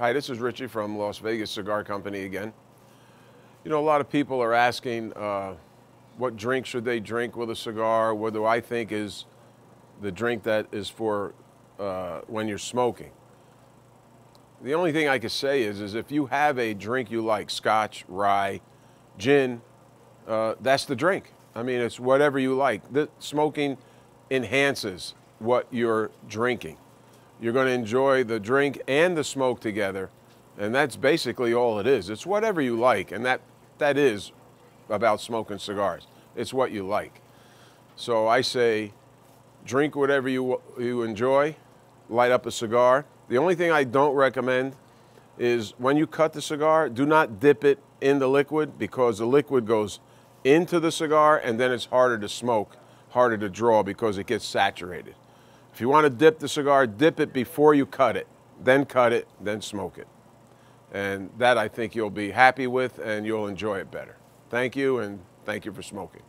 Hi, this is Richie from Las Vegas Cigar Company again. You know, a lot of people are asking uh, what drink should they drink with a cigar? What do I think is the drink that is for uh, when you're smoking? The only thing I can say is, is if you have a drink you like, scotch, rye, gin, uh, that's the drink. I mean, it's whatever you like. The smoking enhances what you're drinking. You're going to enjoy the drink and the smoke together, and that's basically all it is. It's whatever you like, and that, that is about smoking cigars. It's what you like. So I say, drink whatever you, you enjoy, light up a cigar. The only thing I don't recommend is when you cut the cigar, do not dip it in the liquid because the liquid goes into the cigar and then it's harder to smoke, harder to draw because it gets saturated. If you want to dip the cigar, dip it before you cut it, then cut it, then smoke it. And that I think you'll be happy with and you'll enjoy it better. Thank you and thank you for smoking.